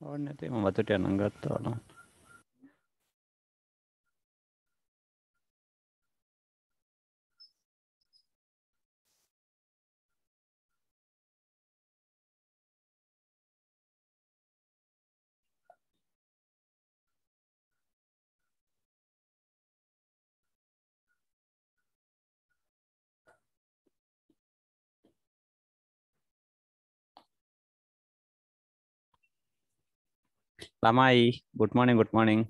ඕන්න නැති මම වතුරට යනම් ළමයි good morning good morning.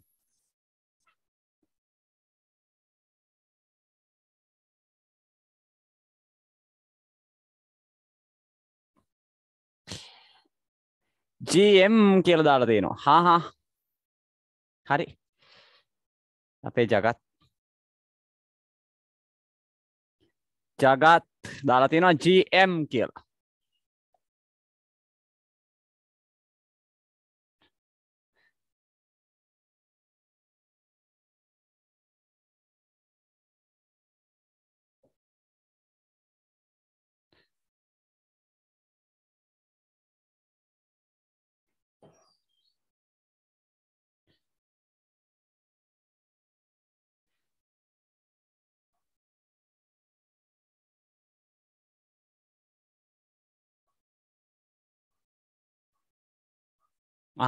GM කියලා දාලා තියෙනවා. හා හා. හරි. අපේ ජගත්. ජගත් දාලා තියෙනවා GM කියලා.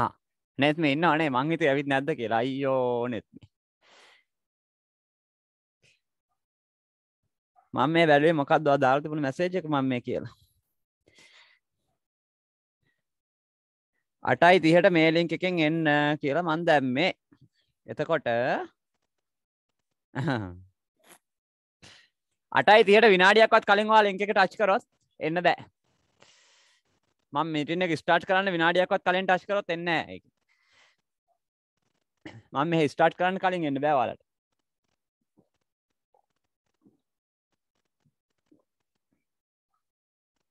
ආ නෙත් මේ ඉන්නව නේ. මං හිතුවේ ඇවිත් නැද්ද කියලා. අයියෝ නෙත්. මම මේ බැලුවේ මොකක්ද ඔයා දාලා තිබුණ මැසේජ් එක මම මේ කියලා. 8:30ට මේ ලින්ක් එකෙන් එන්න කියලා මං දැම්මේ. එතකොට 8:30ට විනාඩියක්වත් කලින් ඔයා ලින්ක් එකට ටච් කරොත් එන්න බෑ. මම මීටින් එක ස්ටාර්ට් කරන්න විනාඩියක්වත් කලින් ටච් කරොත් එන්නේ නැහැ ඒක. මම මෙහෙ ස්ටාර්ට් කරන්න කලින් එන්න බෑ ඔයාලට.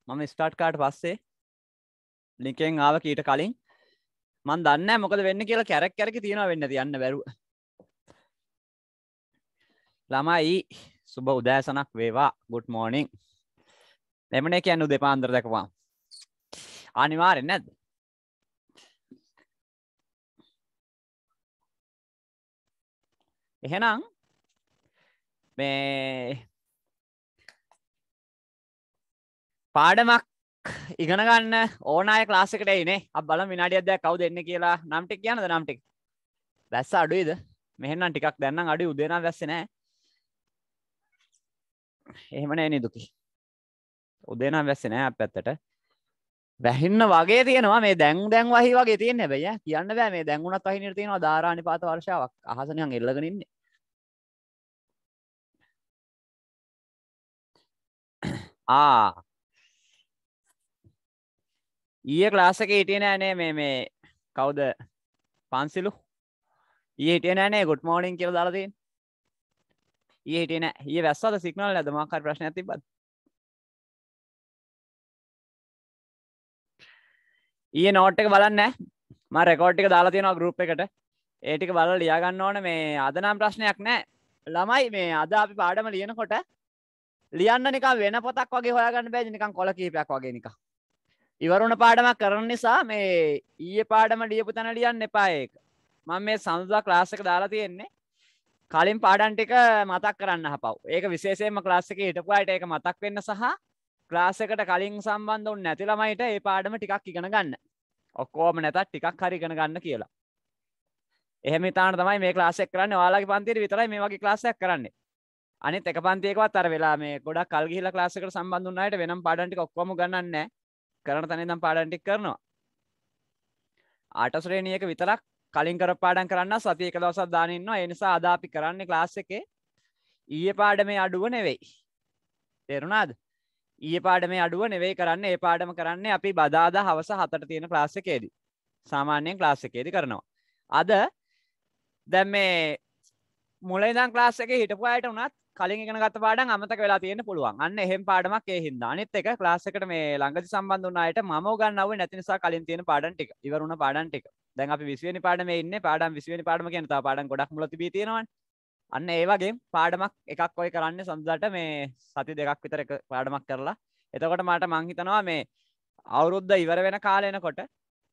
මම ස්ටාර්ට් කරාට පස්සේ ලින්ක් එකෙන් ආව කීට කලින් මම දන්නේ නැහැ මොකද වෙන්නේ කියලා කැරක් කැරක තියනවා වෙන්නේ නැති යන්න බැරුව. ළමයි සුබ උදෑසනක් වේවා good morning. එමනේ කියන්නේ උදේ පාන්දර දැකපුවා. අනිවාර්යෙන් නැද්ද? එහෙනම් මේ පාඩමක් ඉගෙන ගන්න ඕන අය ක්ලාස් එකට එයිනේ. අපි බලමු විනාඩියක් දෙකක් කවුද එන්නේ කියලා නම් ටික කියනද නම් ටික? වැස්ස අඩුයිද? මෙහෙන් නම් ටිකක් දැන් නම් අඩුයි උදේ නම් වැස්සේ නැහැ. එහෙම නේ නිදුකි. උදේ නම් වැස්සේ නැහැ අප පැත්තට. වැහින්න වගේ තියෙනවා. මේ දැන් දැන් වහි වගේ තියෙන්නේ. හැබැයි ඈ කියන්න බෑ. මේ දැන් උනත් වහින්නට තියෙනවා ධාරානිපාත වර්ෂාවක්. අහස නිකන් එල්ලගෙන ඉන්නේ. ආ. ඊයේ ක්ලාස් එකේ හිටියේ නෑනේ මේ මේ කවුද? පන්සිලු. ඊයේ හිටියේ නෑනේ good morning කියලා දාලා තියෙන්නේ. ඊයේ හිටියේ නෑ. ඊයේ වැස්සද සිග්නල් නැද්ද මොකක් හරි ප්‍රශ්නයක් තිබ්බද ඊයේ නෝට් එක බලන්න මම රෙකෝඩ් එක දාලා තියෙනවා ගෲප් එකට. ඒ ටික බලලා ලියා ගන්න ඕනේ. මේ අද නම් ප්‍රශ්නයක් නැහැ ළමයි මේ අද අපි පාඩම ලියනකොට ලියන්න නිකන් වෙන පොතක් වගේ හොයාගන්න බෑද? නිකන් කොළ කීපයක් වගේ නිකන්. ඉවරුණ පාඩමක් කරන නිසා මේ ඊයේ පාඩම ලියපු තැන ලියන්න එපා ඒක. මම මේ සඳුදා ක්ලාස් එක දාලා තියෙන්නේ. කලින් පාඩම් ටික මතක් කරන්න හපව් ඒක විශේෂයෙන්ම ක්ලාස් එකේ හිටපු අයට ඒක මතක් වෙන්න සහ ක්ලාස් එකට කලින් සම්බන්ධ වුණ නැති ළමයිට ඒ පාඩම ටිකක් ඉගෙන ගන්න. ඔක්කොම නැතත් ටිකක් හරි ඉගෙන ගන්න කියලා. එහෙම හිතාන තමයි මේ ක්ලාස් එක කරන්නේ. ඔයාලගේ පන්තියේ විතරයි මේ වගේ ක්ලාස් එකක් කරන්නේ. අනිත් එක පන්තියකවත් අර වෙලා මේ ගොඩක් කල් ගිහිල්ලා ක්ලාස් එකට සම්බන්ධ වුණ අයට වෙනම් පාඩම් ටික ඔක්කොම ගන්නන්නේ නැහැ. කරන තැන ඉඳන් පාඩම් ටික කරනවා. ආට ශ්‍රේණිය එක විතරක් කලින් කර පාඩම් කරන්න සතිය එක දවසක් දාන ඉන්නවා. ඒ නිසා අද අපි කරන්නේ ක්ලාස් එකේ ඊයේ පාඩමේ අඩුව නෙවෙයි. තේරුණාද? ඊයේ පාඩමේ අඩුව නෙවෙයි කරන්න ඒ පාඩම කරන්නේ අපි බදාදා හවස හතට තියෙන ක්ලාස් එකේදී. සාමාන්‍යයෙන් ක්ලාස් එකේදී කරනවා. අද දැන් මේ මුල ඉඳන් ක්ලාස් එකේ හිටපු අයට උනත් කලින් ඉගෙන ගත්ත පාඩම් අමතක වෙලා තියෙන්න පුළුවන්. අන්න එහෙම පාඩමක් ඒ හින්දා. අනිත් එක ක්ලාස් එකට මේ ළඟදි සම්බන්ධ වුණ අයට මම උගන්වුවේ නැති නිසා කලින් තියෙන පාඩම් ටික. ඉවර වුණ පාඩම් ටික. දැන් අපි 20 වෙනි පාඩමේ ඉන්නේ. පාඩම් 20 වෙනි පාඩම කියන්නේ තව පාඩම් ගොඩක් මුල තිබී තියෙනවානේ. අන්න ඒ වගේ පාඩමක් එකක් ඔය කරන්නේ සඳුදාට මේ සති දෙකක් විතර එක පාඩමක් කරලා. එතකොට මට මං හිතනවා මේ අවුරුද්ද ඉවර වෙන කාලේ එනකොට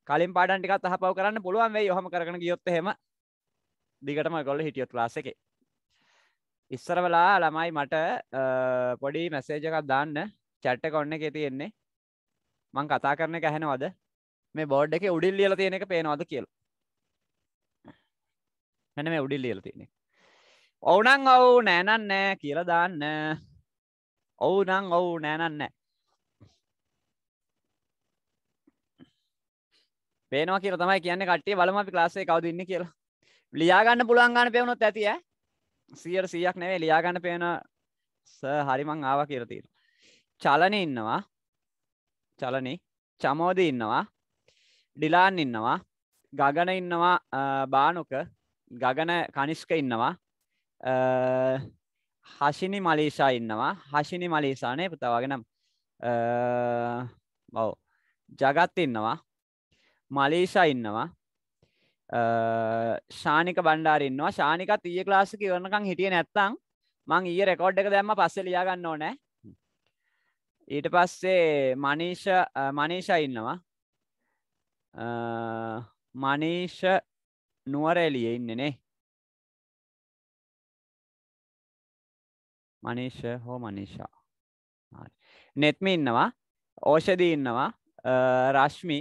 කලින් පාඩම් ටිකත් අහපව කරන්න පුළුවන් වෙයි. ඔහම කරගෙන ගියොත් එහෙම දිගටම ඔයගොල්ලෝ හිටියොත් ක්ලාස් එකේ. ඉස්සර වෙලා ළමයි මට පොඩි මැසේජ් එකක් දාන්න. chat එක ඔන්න එකේ තියෙන්නේ. මං කතා කරන එක ඇහෙනවද? මේ බෝඩ් එකේ උඩින් ලියලා තියෙන එක පේනවද කියලා. මෙන්න මේ උඩින් ලියලා තියෙන්නේ ඔව් නම් ඔව් නෑ නම් නෑ කියලා දාන්න. ඔව් නම් ඔව් නෑ නම් නෑ පේනවා කියලා තමයි කියන්නේ කට්ටිය බලමු අපි ක්ලාස් එකේ කවුද ඉන්නේ කියලා. ලියා ගන්න පුළුවන් ගන්න පේවුනොත් ඇති ඈ. 100ට 100ක් නෙවෙයි ලියා ගන්න පේන සර් හරි මං ආවා කියලා තියෙනවා. චලනේ ඉන්නවා. චලනේ. චමෝදි ඉන්නවා. ඩිලාන් ඉන්නවා. ගගන ඉන්නවා. බානුක. ගගන කනිෂ්ක ඉන්නවා. හශිනි මලීෂා ඉන්නවා. හශිනි මලීසානේ පුතාවගෙන ඔව් ජගත් ඉන්නවා. මලීෂා ඉන්නවා. ශානික බණ්ඩාර ඉන්නවා. ශානිකත් ඊයේ ක්ලාස් එකේ ඉවරනකම් හිටියේ නැත්තම් මං ඊයේ රෙකෝඩ් එක දැම්ම පස්සේ ලියා ගන්න ඕනේ. ඊට පස්සේ මනීෂ මනීෂා ඉන්නවා. මනීෂ නුවරඑළියේ ඉන්නේ නේ. මනීෂ හෝ මනීෂා. හරි. නෙත්මි ඉන්නවා ඕෂධි ඉන්නවා රශ්මි.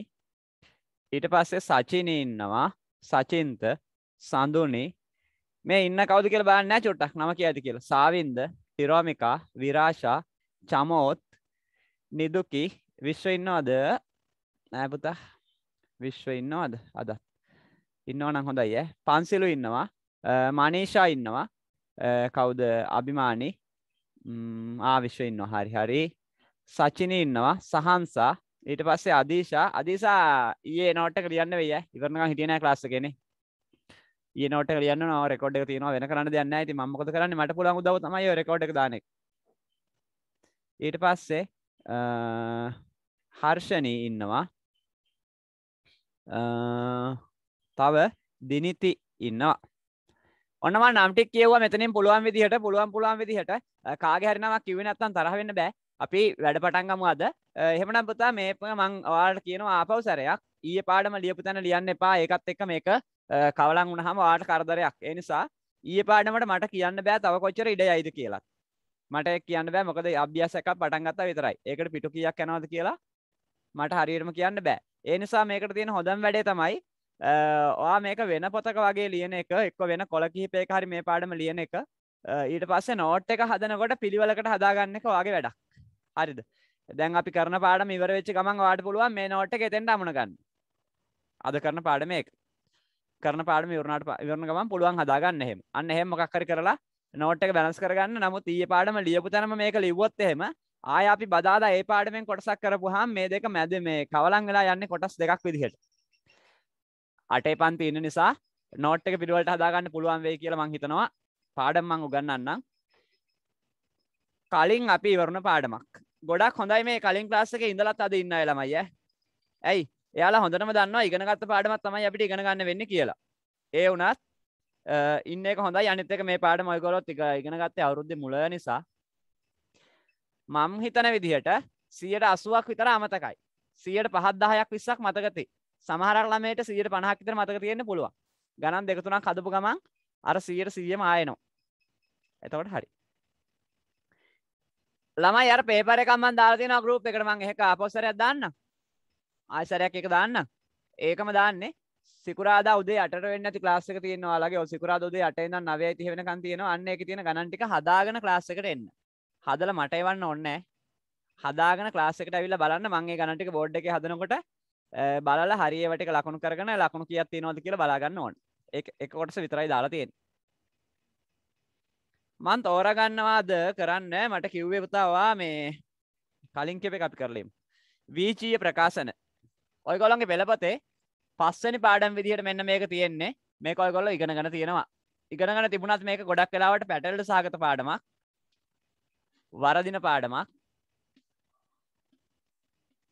ඊට පස්සේ සචිනි ඉන්නවා සචින්ත සඳුනි. මේ ඉන්න කවුද කියලා බලන්න නෑ චුට්ටක් නම කියයිද කියලා. සාවින්ද තිරෝමිකා විරාෂා චමෝත් නිදුකි. විශ්ව ඉන්නවද? නෑ පුතා. විශ්ව ඉන්නවද? අද ඉන්නවනම් හොඳයි ඈ. පන්සිලු ඉන්නවා මනීෂා ඉන්නවා. කවුද? අභිමානි. ආ විශ්ව ඉන්නවා. හරි හරි. සචිනි ඉන්නවා. සහන්සා ඊට පස්සේ අදීශා අදීසා ඊයේ නෝට් එක ලියන්න වෙයි ඈ. ඉවරනකම් හිටියේ නෑ ක්ලාස් එකේනේ. ඊයේ නෝට් එක ලියන්න ඕන. රෙකෝඩ් එක තියෙනවා. වෙන කරන්න දෙයක් නෑ. ඉතින් මම මොකද කරන්නේ? මට පුළුවන් උදව් තමයි ඔය රෙකෝඩ් එක දාන එක. ඊට පස්සේ හර්ෂණී ඉන්නවා. තව දිනිති ඉන්නවා. ඔන්නම නම්ටික් කියව්වා මෙතනින් පුළුවන් විදිහට පුළුවන් පුළුවන් විදිහට. කාගේ හරි නමක් කිව්වේ නැත්නම් තරහ වෙන්න බෑ. අපි වැඩ පටන් ගමු අද. එහෙමනම් පුතා මේ මං ඔයාලට කියනවා ආපහු සැරයක්. ඊයේ පාඩම ලියපු තැන ලියන්න එපා. ඒකත් එක්ක මේක කවලම් වුණාම ඔයාලට කරදරයක්. ඒ නිසා ඊයේ පාඩමට මට කියන්න බෑ තව කොච්චර ඉඩ යයිද කියලා. මට කියන්න බෑ. මොකද අභ්‍යාස එකක් පටන් ගත්තා විතරයි. ඒකට පිටු කීයක් යනවද කියලා මට හරියටම කියන්න බෑ. ඒ නිසා මේකට තියෙන හොඳම වැඩේ තමයි ඔයා මේක වෙන පොතක වගේ ලියන එක එක්ක වෙන කොල කිහිපයක හරි මේ පාඩම ලියන එක. ඊට පස්සේ නෝට් එක හදනකොට පිළිවෙලකට හදාගන්න එක වගේ වැඩක්. හරිද? දැන් අපි කරන පාඩම ඉවර වෙච්ච ගමන් ඔයාලට පුළුවන් මේ නෝට් එක එතෙන්ට අමුණ ගන්න. අද කරන පාඩම ඒක. කරන පාඩම ඉවරනාට ඉවරන ගමන් පුළුවන් හදාගන්න එහෙම. අන්න එහෙම මොකක් හරි කරලා නෝට් එක බැලන්ස් කරගන්න. නමුත් ඊයේ පාඩම ලියපු තැනම මේක ලිව්වොත් එහෙම ආය අපි බදාදා ඒ පාඩමෙන් කොටසක් කරපුවාම මේ දෙක මැද මේ කවලම් වෙලා යන්නේ කොටස් දෙකක් විදිහට. අටේ පන්ති ඉන්න නිසා නෝට් එක පිළිවෙලට හදාගන්න පුළුවන් වෙයි කියලා මං හිතනවා. පාඩම් මං උගන්වන්නම්. කලින් අපි ඉවරන පාඩමක්. ගොඩක් හොඳයි මේ කලින් ක්ලාස් එකේ ඉඳලත් අද ඉන්න අය ළමයි ඈ. ඇයි? එයාලා හොඳටම දන්නවා ඉගෙන ගත්ත පාඩමක් තමයි අපිට ඉගෙන ගන්න වෙන්නේ කියලා. ඒ වුණත් ඉන්න එක හොඳයි. අනිත් එක මේ පාඩම ඔයගොල්ලොත් ඉගෙන ගත්තේ අවුරුද්දේ මුල නිසා. මම හිතන විදිහට 180ක් විතර අමතකයි. 105ක් 10ක් 20ක් මතකති සමහරක් ළමයට 150ක් විතර මතක තියෙන්න පුළුවන්. ගණන් දෙක තුනක් හදපු ගමන් අර 100 100ම ආයෙනවා. එතකොට හරි. ළමයි අර පේපර් එකක් මම දාලා තියෙනවා ගෲප් එකට මම එහෙක ආපස්සරයක් දාන්නම් ආයෙසරයක් එක දාන්නම් ඒකම දාන්නේ සිකුරාදා උදේ 8ට වෙන්නේ නැති ක්ලාස් එක තියෙනවා ඔයාලගේ ඔය සිකුරාදා උදේ 8 ඉඳන් 9:30 වෙනකන් තියෙනවා. අන්න ඒකේ තියෙන ගණන් ටික හදාගෙන ක්ලාස් එකට එන්න. හදලා මට එවන්න ඕනේ හදාගෙන ක්ලාස් එකට ඇවිල්ලා බලන්න මම ඒ ගණන් ටික බෝඩ් එකේ හදනකොට බලලා හරි ඒවා ටික ලකුණු කරගෙන ලකුණු කීයක් තියෙනවද කියලා බලා ගන්න ඕනේ. ඒක එක කොටස විතරයි දාලා තියෙන්නේ. මං තෝරගන්නවාද? කරන්න මට කිව්වේ පුතාවා මේ කලින් කෙප අපි කරලීම වීචීය ප්‍රකාශන. ඔයගොලන්ගේ පෙළපතේ පස්සනි පාඩම් විදිහට මෙන්න මේක තියෙන්නේ. මේක ඔයගොල්ලෝ ඉගෙන ගන්න තියෙනවා. ඉගෙන ගන්න තිබුණත් මේක ගොඩක් වෙලාවට පැටල්ඩ සාගත පාඩමක්. වරදින පාඩමක්.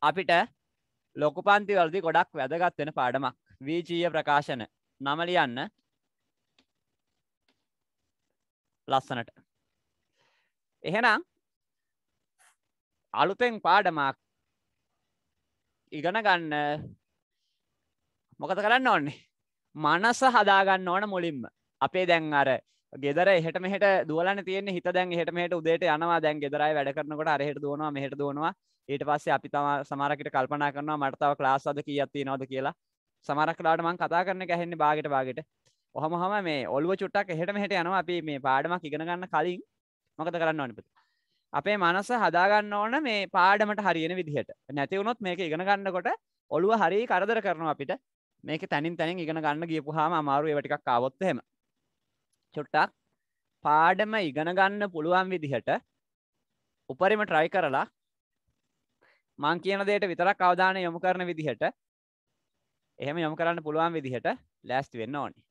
අපිට ලොකු පන්ති වලදී ගොඩක් වැදගත් වෙන පාඩමක්. වීචීය ප්‍රකාශන. නම ලියන්න. ලස්සනට. එහෙනම් අලුතෙන් පාඩමක් ඉගෙන ගන්න මොකද කරන්න ඕන්නේ? මනස හදාගන්න ඕන මුලින්ම. අපේ දැන් අර ගෙදර එහෙට මෙහෙට දුවලන්න තියෙන්නේ හිත දැන් එහෙට මෙහෙට උදේට යනවා. දැන් ගෙදරයි වැඩ කරනකොට අර එහෙට දුවනවා මෙහෙට දුවනවා. ඊට පස්සේ අපි තම සමහරකට කල්පනා කරනවා මට තව ක්ලාස් අද කීයක් තියෙනවද කියලා. සමහරක් වෙලාවට මම කතා කරන එක ඇහෙන්නේ බාගෙට බාගෙට. ඔහම හම මේ ඔළුව චුට්ටක් එහෙට මෙහෙට යනවා. අපි මේ පාඩමක් ඉගෙන ගන්න කලින් මොකද කරන්න ඕනේ පුතේ? අපේ මනස හදාගන්න ඕන මේ පාඩමට හරියන විදිහට. නැති වුණොත් මේක ඉගෙන ගන්නකොට ඔළුව හරි කරදර කරනවා අපිට. මේක තැනින් තැනින් ඉගෙන ගන්න ගියපුවාම අමාරු ඒවා ටිකක් ආවොත් එහෙම. චුට්ටක් පාඩම ඉගෙන ගන්න පුළුවන් විදිහට උපරිම try කරලා මං කියන දෙයට විතරක් අවධානය යොමු කරන විදිහට එහෙම යොමු කරන්න පුළුවන් විදිහට ලෑස්ති වෙන්න ඕනේ.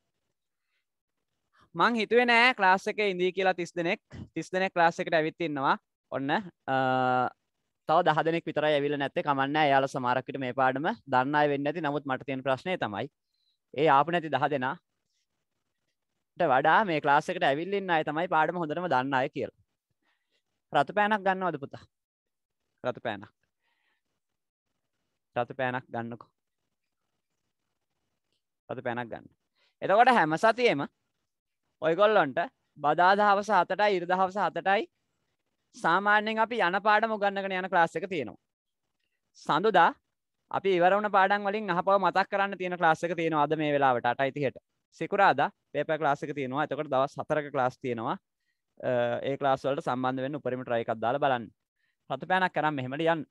මං හිතුවේ නෑ ක්ලාස් එකේ ඉඳී කියලා 30 දෙනෙක් 30 දෙනෙක් ක්ලාස් එකට ඇවිත් ඉන්නවා. ඔන්න තව දහ දෙනෙක් විතරයි ඇවිල්ලා නැත්තේ. කමන්නේ එයාලා සමහරක් විට මේ පාඩම දන්න අය වෙන්නේ නැති. නමුත් මට තියෙන ප්‍රශ්නේ තමයි ඒ ආපු නැති දහ දෙනා වඩා මේ ක්ලාස් එකට ඇවිල්ලා ඉන්න අය තමයි පාඩම හොඳටම දන්න අය කියලා. රතු පෑනක් ගන්නවද පුතා? රතු පෑනක්. රතු පෑනක් ගන්නකෝ. රතු පෑනක් ගන්න. එතකොට හැම සතියෙම ඔයගොල්ලොන්ට බදාදා හවස 7ටයි ඉරිදා හවස 7ටයි සාමාන්‍යයෙන් අපි යන පාඩම උගන්වගෙන යන ක්ලාස් එක තියෙනවා. සඳුදා අපි ඉවර වුණ පාඩම් වලින් අහපව මතක් කරන්න තියෙන ක්ලාස් එක තියෙනවා අද මේ වෙලාවට 8:30ට. සිකුරාදා පේපර් ක්ලාස් එක තියෙනවා. එතකොට දවස් 4ක ක්ලාස් තියෙනවා. ඒ ක්ලාස් වලට සම්බන්ධ වෙන්න උපරිම try එකක් දාලා බලන්න. රතු පෑනක් කරන් මෙහෙම ලියන්න.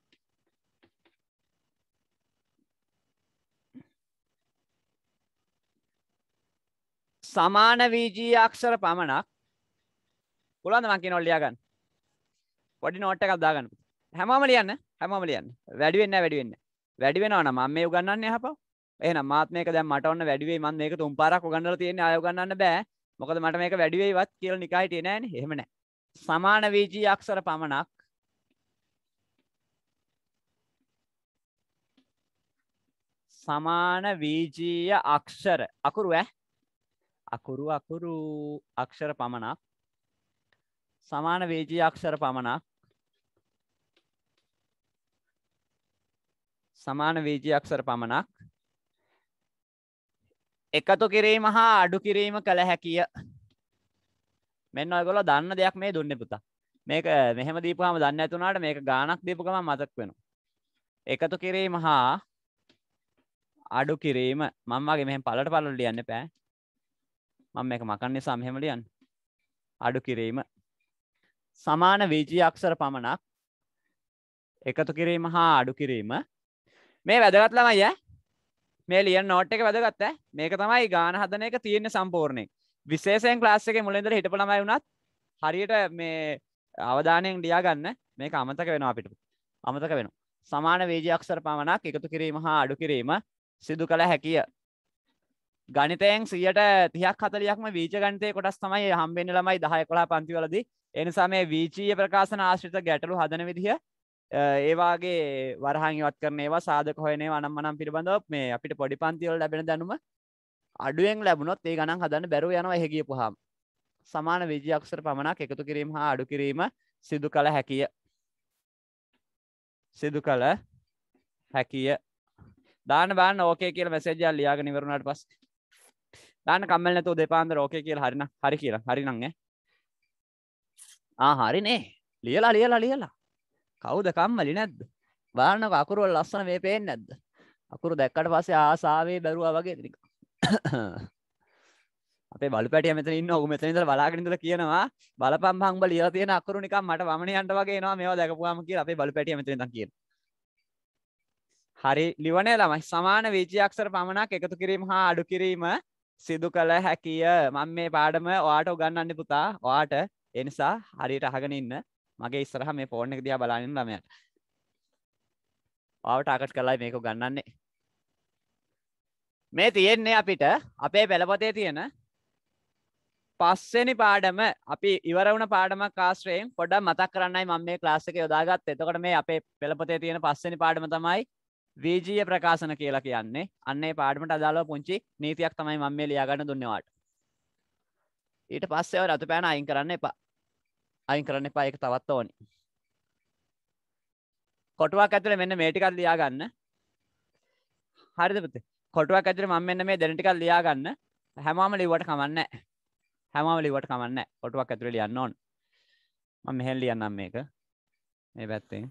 සමාන වීජී අක්ෂර පමණක් පුළුවන්ද මං කියනවල ලියාගන්න. පොඩි නෝට් එකක් දාගන්න. හැමෝම ලියන්න. හැමෝම ලියන්න. වැඩි වෙන්නේ නැහැ වැඩි වෙන්නේ. වැඩි වෙනවා නම් මම මේ උගන්වන්නේ අහපව. එහෙනම් මාත් මේක දැන් මට ඔන්න වැඩි වෙයි. මම මේක තුන් පාරක් උගන්වලා තියෙන්නේ. ආය උගන්වන්න බෑ. මොකද මට මේක වැඩි වෙයිවත් කියලා නිකා හිටියේ නෑනේ. එහෙම නෑ. සමාන වීජී අක්ෂර පමණක් සමාන වීජීය අක්ෂර. අකුරු ඈ? අකුරු අකුරු අක්ෂර පමණක්. සමාන වේජී අක්ෂර පමණක්. සමාන වේජී අක්ෂර පමණක්. එකතු කිරීම හා අඩු කිරීම කළ හැකිය. මෙන්න ඔයගොල්ලෝ දන්න දෙයක් මේ දුන්නේ පුතා. මේක මෙහෙම දීපුවාම දන්නේ නැතුණාට මේක ගාණක් දීපු ගමන් මතක් වෙනවා. එකතු කිරීම හා අඩු කිරීම. මම වගේ මෙහෙම පළට පළට ලියන්න එපා. මම මේක මකන්න නිසා මෙහෙම ලියන්න. අඩු කිරීම. සමාන වීජී අක්ෂර පමණක් එකතු කිරීම හා අඩු කිරීම. මේ වැදගත් ළමයි ඈ. මේ ලියන නෝට් එක වැදගත් ඈ. මේක තමයි ගාන හදන එක තියෙන්නේ සම්පූර්ණයෙන්. විශේෂයෙන් ක්ලාස් එකේ මුලින් ඉඳලා හිටපු ළමයි වුණත් හරියට මේ අවධානයෙන් ලියා ගන්න මේක අමතක වෙනවා අපිට. අමතක වෙනවා. සමාන වීජී අක්ෂර පමණක් එකතු කිරීම හා අඩු කිරීම සිදු කළ හැකිය. ගනිතයෙන් සියට තියක් හතලියක්ම වීජ ගනිතය කොටස් තමයි හම්බෙන්න ළමයි දහය කොලා පන්තිවලදී. එනිසා මේ වීචීය ප්‍රකාශන ආශ්‍රිත ගැටලු හදන විදිහ ඒවාගේ වරහන් ඉවත් කරන ඒවා සාධක හොයනේ වනම් මනම් පිළිබඳව මේ අපිට පොඩි පන්තිවල ලැබෙන දැනුම අඩුවෙන් ලැබුණොත් ඒ ගණන් හදන්න බැරුව යනවා එහෙ ගියපුවාම. සමාන විජය අක්ෂර පමණක් එකතු කිරීම හා අඩු කිරීම සිදු කළ හැකිය. සිදු කළ හැකිය. දාන්න බාන්න ඕකේ කියලා මැසේජ් එකක් ලියාගෙන ඉවරුණාට පස්සේ. දාන්න කම්මල් නැතුව දෙපාන්දර ඕකේ කියලා හරිනම්. හරි කියලා. හරිනම් ඈ. ආ හරිනේ. ලියලා ලියලා ලියලා. කවුද කම්මලි නැද්ද? බලන්නකො අකුරු වල ලස්සන මේ පේන්නේ නැද්ද? අකුරු දැක්කට පස්සේ ආසාවේ බැරුවා වගේ නිකන් අපේ බලු පැටිය මෙතන ඉන්න ඔහු මෙතන ඉඳලා බලාගෙන ඉඳලා කියනවා බලපන් බං උඹ ලියලා තියෙන අකුරු නිකන් මට වමනේ යන්න වගේ එනවා. මේවා දැකපුවාම කියලා අපේ බලු පැටිය මෙතන ඉඳන් කියනවා. හරි ලිවනේ ළමයි. සමාන වීජී අක්ෂර පමණක් එකතු කිරීම හා අඩු කිරීම සිදු කළ හැකිය. මම මේ පාඩම ඔයාට උගන්වන්නේ පුතා. ඔයාට ඒ නිසා හරියට අහගෙන ඉන්න. මගේ ඉස්සරහ මේ ෆෝන් එක දිහා බලාගෙන ඉන්න ළමයාට ඔයාව ටාගට් කරලා මේක උගන්වන්නේ මේ තියෙන්නේ අපිට අපේ පෙළපතේ තියෙන පස්වෙනි පාඩම අපි ඉවර වුණ පාඩමක් ආශ්‍රයෙන් පොඩ්ඩක් මතක් කරන්නයි මම මේ ක්ලාස් එක යොදාගත්තේ. එතකොට මේ අපේ පෙළපතේ තියෙන පස්වෙනි පාඩම තමයි වීජීය ප්‍රකාශන කියලා කියන්නේ. අන්න ඒ පාඩමට අදාළව පුංචි නීතියක් තමයි මම මේ ලියා ගන්න දුන්නේ ඔයාලට. ඊට පස්සේ ඔය රතු පෑන අයින් කරන්න එපා. අයින් කරන්න එපා. ඒක තවත් ඕනි. කොටුවක් ඇතුලේ මෙන්න මේ ටිකක් ලියා ගන්න. හරිද පුතේ? කොටුවක් ඇතුලේ මම මෙන්න මේ දෙන ටිකක් ලියා ගන්න හැමෝම ලිව්වට කමන්නේ හැමෝම ලිව්වට කමන්නේ කොටුවක් ඇතුලේ ලියන්න ඕන. මම මෙහෙන් ලියන්නම් මේක. මේ පැත්තෙන්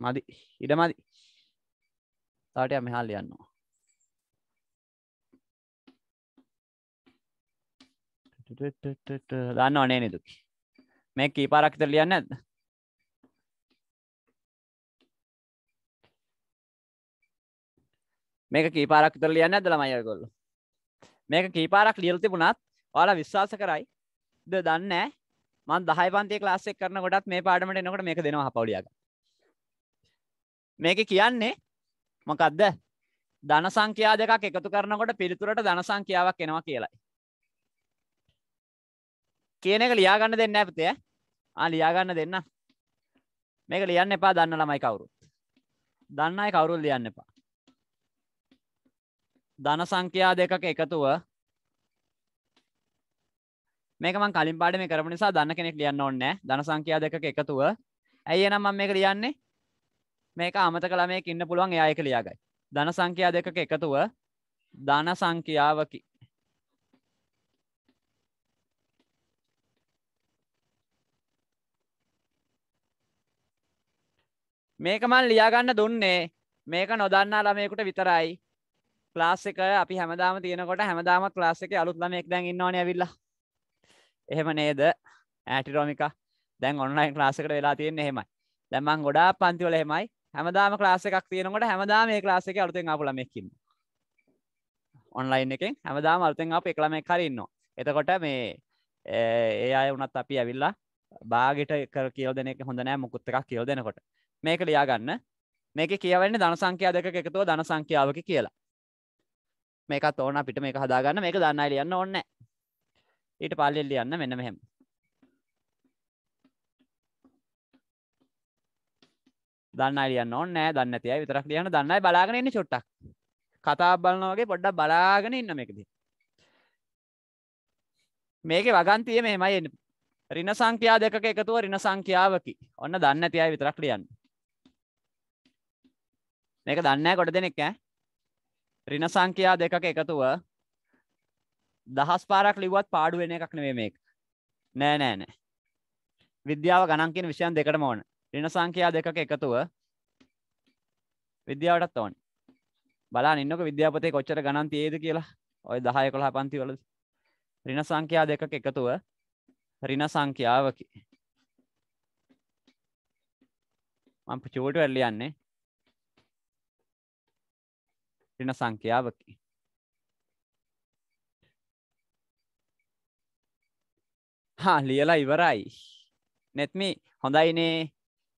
මදි. ඉඩ මදි. තව ටිකක් මෙහා ලියන්න දන්න ඕනේ නේද? මේ කීපාරක් විතර ලියන්නේ නැද්ද මේක කීපාරක් විතර ලියන්නේ නැද්ද ළමයි ඔයගොල්ලෝ? මේක කීපාරක් ලියලා තිබුණත් ඔයාලා විශ්වාස කරයි. ද දන්නේ මම 10 පන්තියේ ක්ලාස් එක කරනකොටත් මේ පාඩමට එනකොට මේක දෙනවා හපවලියා ගන්න මේක කියන්නේ මොකක්ද ධන සංඛ්‍යා දෙකක් එකතු කරනකොට පිළිතුරට ධන සංඛ්‍යාවක් එනවා කියලයි. කියන එක ලියා ගන්න දෙන්න ඇපතේ ආ ලියා ගන්න දෙන්න. මේක ලියන්න එපා දන්න ළමයි කවුරුත් දන්න අය කවුරුත් ලියන්න එපා. ධන සංඛ්‍යා දෙකක එකතුව මේක මං කලින් පාඩමේ කරපු නිසා දන්න කෙනෙක් ලියන්න ඕනේ නැහැ. ධන සංඛ්‍යා දෙකක එකතුව. ඇයි එහෙනම් මම මේක ලියන්නේ? මේක අමතක ළමයෙක් ඉන්න පුළුවන් එයා ඒක ලියාගයි. ධන සංඛ්‍යා දෙකක එකතුව ධන සංඛ්‍යාවකි. මේක මන් ලියාගන්න දුන්නේ. මේක නොදන්නා ළමයෙකුට විතරයි. ක්ලාස් එක අපි හැමදාම තියෙනකොට හැමදාමත් ක්ලාස් එකේ අලුත් ළමයෙක් දැන් ඉන්නවනේ ඇවිල්ලා. එහෙම නේද? ඇටිරොමිකා දැන් ඔන්ලයින් ක්ලාස් එකට වෙලා තියෙන්නේ එහෙමයි. දැන් මං ගොඩාක් පන්ති වල එහෙමයි. හැමදාම ක්ලාස් එකක් තියෙනකොට හැමදාම මේ ක්ලාස් එකේ අලුතෙන් ආපු ළමයෙක් ඉන්නවා. ඔන්ලයින් එකෙන් හැමදාම අලුතෙන් ආපු එක ළමයෙක් හරි ඉන්නවා. එතකොට මේ ඒ අය වුණත් අපි ඇවිල්ලා බාගෙට කර කියව දෙන එක හොඳ නෑ. මුකුත් එකක් කියව දෙනකොට මේක ලියා ගන්න මේකේ කියවෙන්නේ ධන සංඛ්‍යා දෙකක එකතුව ධන සංඛ්‍යාවක කියලා. මේකත් ඕන අපිට මේක හදාගන්න. මේක දන්න අය ලියන්න ඕනේ ඊට පල්ලෙන් ලියන්න මෙන්න මෙහෙම. දන්න අය ලියන්න ඕනේ නෑ දන්නේ නැති අය විතරක් ලියන්න. දන්න අය බලාගෙන ඉන්නේ චුට්ටක්. කතාවක් බලනවා වගේ පොඩ්ඩක් බලාගෙන ඉන්න මේක දිහා මේකේ වගන්තිය මෙහෙමයි. එන්නේ ඍණ සංඛ්‍යා දෙකක එකතුව ඍණ සංඛ්‍යාවකි. ඔන්න දන්නේ නැති අය විතරක් ලියන්න. මේක දන්නේ නැහැ කොට දෙනෙක් ඈ ඍණ සංඛ්‍යා දෙකක එකතුව දහස් පාරක් ලිව්වත් පාඩු වෙන එකක් නෙවෙයි මේක. නෑ නෑ නෑ. විද්‍යාව ගණන් කියන විෂයන් දෙකටම ඕන. ඍණ සංඛ්‍යා දෙකක එකතුව විද්‍යාවටත් ඕන. බලන්න ඉන්නකො විද්‍යාපතේ කොච්චර ගණන් තියෙයිද කියලා. ඔය 10 11 පන්ති වලදී. ඍණ සංඛ්‍යා දෙකක එකතුව ඍණ සංඛ්‍යාවකි. මම චූටි වෙල් ලියන්නේ ඍණ සංඛ්‍යාවකි. හා ලියලා ඉවරයි. නෙත්මි හොඳයිනේ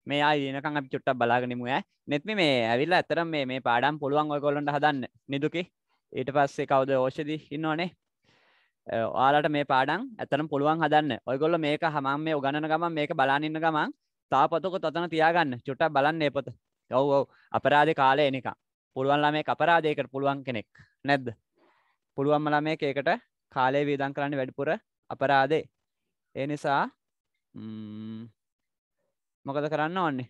මේ ආයි දිනකම් අපි චුට්ටක් බලාගෙන ඉමු ඈ. නෙත්මි මේ ඇවිල්ලා ඇත්තටම මේ මේ පාඩම් පුළුවන් ඔයගොල්ලන්ට හදන්න. නිදුකේ. ඊට පස්සේ කවුද ඕෂදි ඉන්නවනේ. ඔයාලට මේ පාඩම් ඇත්තටම පුළුවන් හදන්න. ඔයගොල්ලෝ මේක මම මේ උගන්නන ගමන් මේක බලන් ඉන්න ගමන් තාම පොතක තතන තියාගන්න. චුට්ටක් බලන්න මේ පොත. ඔව් ඔව් අපරාධේ කාලේ එනිකන්. පුළුවන් ළමයෙක් අපරාධයකට පුළුවන් කෙනෙක් නැද්ද? පුළුවන්ම ළමයෙක් ඒකට කාලය වේදම් කරන්න වැඩිපුර අපරාධේ. ඒ නිසා මොකද කරන්න ඕන්නේ?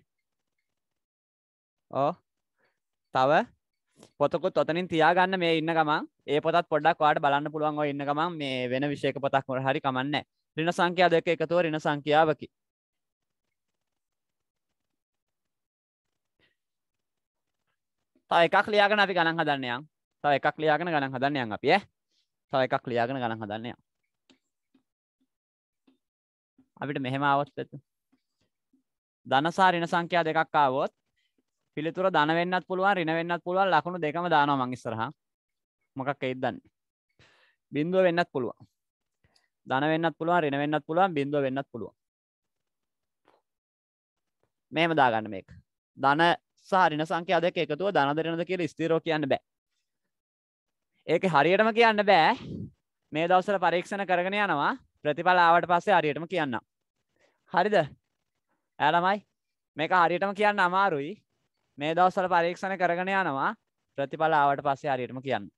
ඕ තව පොතකුත් ඔතනින් තියාගන්න මේ ඉන්න ගමන් ඒ පොතත් පොඩ්ඩක් ඔයාලට බලන්න පුළුවන් ඔය ඉන්න ගමන් මේ වෙන විෂයක පොතක් මොන හරි කමන්නේ ඍණ සංඛ්‍යා දෙක එකතුව ඍණ සංඛ්‍යාවකි තව එකක් ලියාගෙන අපි ගණන් හදන්න යන්. තව එකක් ලියාගෙන ගණන් හදන්න යන් අපි ඈ. තව එකක් ලියාගෙන ගණන් හදන්න යන්. අපිට මෙහෙම આવොත් ධන සහ ඍණ සංඛ්‍යා දෙකක් ආවොත් පිළිතුර ධන වෙන්නත් පුළුවන් ඍණ වෙන්නත් පුළුවන් ලකුණු දෙකම දානවා මං ඉස්සරහා. මොකක් එයිද දන්නේ? බිඳුව වෙන්නත් පුළුවන්. ධන වෙන්නත් පුළුවන් ඍණ වෙන්නත් පුළුවන් බිඳුව වෙන්නත් පුළුවන්. මෙහෙම දාගන්න මේක. ධන සහ ඍණ සංඛ්‍යා දෙක එකතුව ධන දෙරණද කියලා ස්ථිරව කියන්න බෑ. ඒක හරියටම කියන්න බෑ. මේ දවස්වල පරීක්ෂණ කරගෙන යනවා. ප්‍රතිඵල ආවට පස්සේ හරියටම කියන්නම්. හරිද? ඈ ළමයි මේක හරියටම කියන්න අමාරුයි. මේ දවස්වල පරීක්ෂණ කරගෙන යනවා. ප්‍රතිඵල ආවට පස්සේ හරියටම කියන්න.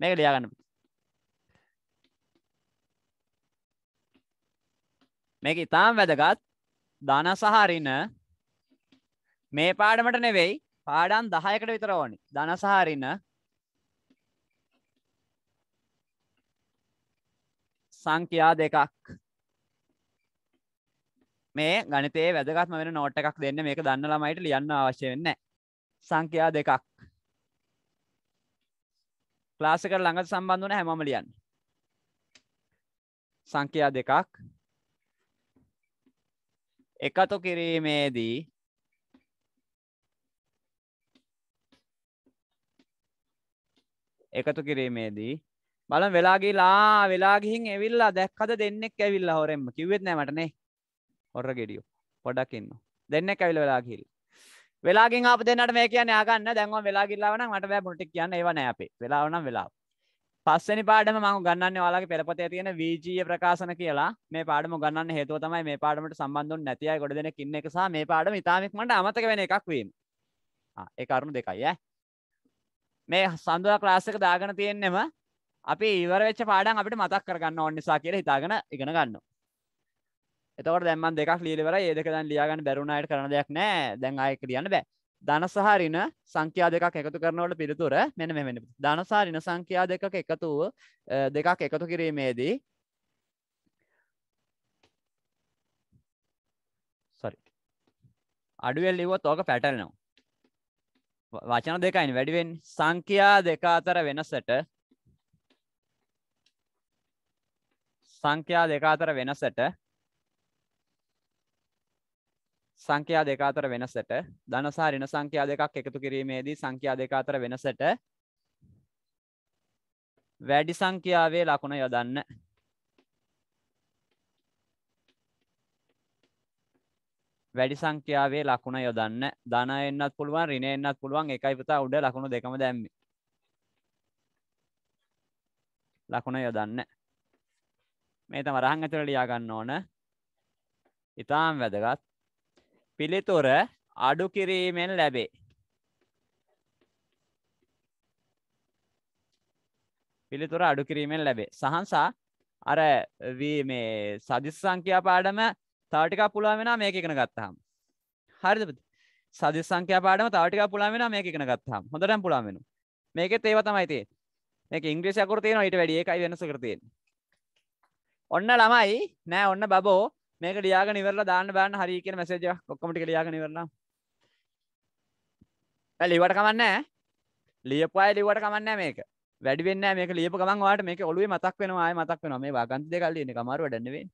මේක ලියා ගන්න. මේක ඉතාම වැදගත්. ධන සහ ඍණ මේ පාඩමට නෙවෙයි පාඩම් 10කට විතර ඕනි. ධන සහ ඍණ සංඛ්‍යා දෙකක් මේ ගණිතයේ වැදගත්ම වෙන නෝට් එකක් දෙන්න මේක දන්න ළමයිට ලියන්න අවශ්‍ය වෙන්නේ නැහැ. සංඛ්‍යා දෙකක්. ක්ලාස් එකට ළඟට සම්බන්ධ වුණ හැමෝම ලියන්න. සංඛ්‍යා දෙකක් එකතු කිරීමේදී එකතු කිරීමේදී බලමු වෙලා ගිහලා වෙලා ගිහින් ඇවිල්ලා දැක්කද දෙන්නෙක් ඇවිල්ලා හොරෙන්ම? කිව්වෙත් නෑ මට නේ. හොර ගෙඩියෝ. පොඩක් ඉන්නවා. දෙන්නෙක් ඇවිල්ලා වෙලා ගිහිල්ලා. වෙලා ගින් ආපු දෙන්නට මේ කියන්නේ ආගන්න දැන් මම වෙලා ගිහලා නම් මට බෑ මුළු ටික කියන්න. ඒව නෑ අපේ. වෙලාව නම් වෙලාව පස්වෙනි පාඩම මම උගන්වන්නේ ඔයාලගේ පෙරපතේ තියෙන VGA ප්‍රකාශන කියලා. මේ පාඩම උගන්වන්න හේතුව තමයි මේ පාඩමට සම්බන්ධ වුනේ නැති අය ගොඩ දෙනෙක් ඉන්න එක සහ මේ පාඩම ඉතාම ඉක්මනට අමතක වෙන එකක් වීම. ආ ඒ කරුණු දෙකයි ඈ. මේ සඳුදා ක්ලාස් එක දාගෙන තියෙන්නෙම අපි ඉවර වෙච්ච පාඩම් අපිට මතක් කරගන්න ඕන නිසා කියලා හිතාගෙන ඉගෙන ගන්නවා. එතකොට දැන් මම දෙකක් ලියලා ඉවරයි. ඒ දෙක දැන් ලියා ගන්න බැරුණ අයට කරන්න දෙයක් නැහැ. දැන් ආයෙක ලියන්න බෑ. ධන සහ ඍණ සංඛ්‍යා දෙකක් එකතු කරනකොට පිළිතුර මෙන්න මෙහෙම වෙන්නේ. ධන සහ ඍණ සංඛ්‍යා දෙකක එකතු දෙකක් එකතු කිරීමේදී sorry අඩුවෙන් ලිව්වොත් ඕක පැටලෙනවා. වචන දෙකයිනේ වැඩි වෙන්නේ. සංඛ්‍යා දෙක අතර වෙනසට සංඛ්‍යා දෙක අතර වෙනසට සංඛ්‍යා දෙක අතර වෙනසට ධන සහ ඍණ සංඛ්‍යා දෙකක් එකතු කිරීමේදී සංඛ්‍යා දෙක අතර වෙනසට වැඩි සංඛ්‍යාවේ ලකුණ යොදන්න. වැඩි සංඛ්‍යාවේ ලකුණ යොදන්න. ධන එන්නත් පුළුවන් ඍණ එන්නත් පුළුවන් එකයි පුතා උඩ ලකුණු දෙකම දැම්මේ. ලකුණ යොදන්න. මේ තම රහන් ඇතුළේ ලියා ගන්න ඕන. ඊටාම් වැදගත්. පිළිතුර අඩු කිරීමෙන් ලැබේ. පිළිතුර අඩු කිරීමෙන් ලැබේ. සහන්සා අර මේ සදිස් සංඛ්‍යා පාඩම තව ටිකක් පුළුවන් වෙනවා මේක ඉගෙන ගත්තාම. හරිද පුතේ? සදිස් සංඛ්‍යා පාඩම තව ටිකක් පුළුවන් වෙනවා මේක ඉගෙන ගත්තාම. හොඳටම පුළුවන් වෙනවා. මේකෙත් ඒව තමයි තියෙන්නේ. මේක ඉංග්‍රීසි අකුරු තියෙනවා ඊට වැඩි ඒකයි වෙනස කර තියෙන්නේ. ඔන්න ළමයි නෑ ඔන්න බබෝ මේක ලියාගෙන ඉවරලා දාන්න බලන්න හරි කියන මැසේජ් එකක් ඔක්කොම ටික ලියාගෙන ඉවරලා. බෑ ලියුවට කමක් නෑ. ලියපු අය ලියුවට කමක් නෑ මේක. වැඩි වෙන්නේ නෑ මේක ලියපු ගමන් ඔයාලට මේක ඔළුවේ මතක් වෙනවා ආයෙ මතක් වෙනවා මේ වාගන්ති දෙකක් ලියන එක අමාරු වැඩක් නෙවෙයි.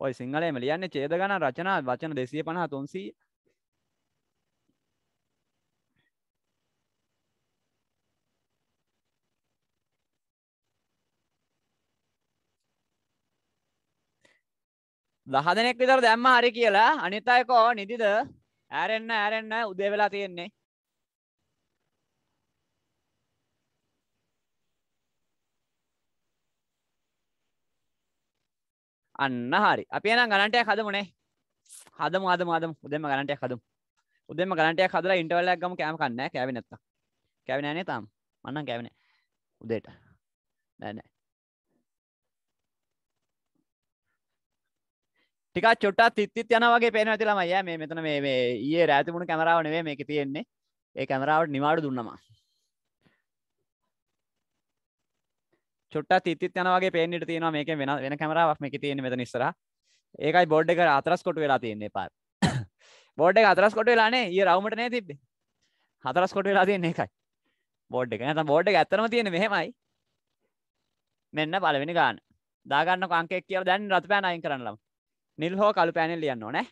ඔය සිංහලයේම ලියන්නේ ඡේද ගණන් රචනා වචන 250 300 දහ දෙනෙක් විතර දැම්ම හරි කියලා. අනිත් අය කෝ නිදිද? ඈරෙන්න ඈරෙන්න උදේ වෙලා තියෙන්නේ. අන්න හරි. අපි එහෙනම් ගණන්ටයක් හදමුනේ. හදමු හදමු හදමු. උදේම ගණන්ටයක් හදමු. උදේම ගණන්ටයක් හදලා ඉන්ටර්වල් එකක් ගමු. කෑම කන්නේ නැහැ. කෑවේ නැත්තම්. කෑවේ නැහැ නේ තාම. මම නම් කෑවේ නැහැ. උදේට. නෑ නෑ ටිකක් චොට්ටක් තිත්තිත් යනවා වගේ පේනවා ඇති ළමයි. ඈ මේ මෙතන මේ මේ ඊයේ රෑ තිබුණු කැමරාව නෙවෙයි මේකේ තියෙන්නේ. ඒ කැමරාවට නිවාඩු දුන්නම චොට්ටක් තිත්තිත් යනවා වගේ පේන්න ඉඩ තියෙනවා. මේකෙන් වෙන වෙන කැමරාවක් මේකේ තියෙන්නේ මෙතන ඉස්සරහා. ඒකයි බෝඩ් එක හතරස් කොටු වෙලා තියෙන්නේ පාර බෝඩ් එක හතරස් කොටු වෙලා නේ. ඊයේ රවුමට නේ තිබ්බේ? හතරස් කොටු වෙලා තියෙන්නේ ඒකයි. බෝඩ් එක. නැත්නම් බෝඩ් එක ඇත්තටම තියෙන්නේ මෙහෙමයි. මෙන්න පළවෙනි ගාන. දාගන්නකො අංකයක් කියලා දැන් රතු පෑන අයින් කරන්න ළමයි නිල් හෝ කළු පෑනෙන් ලියන්න ඕනේ.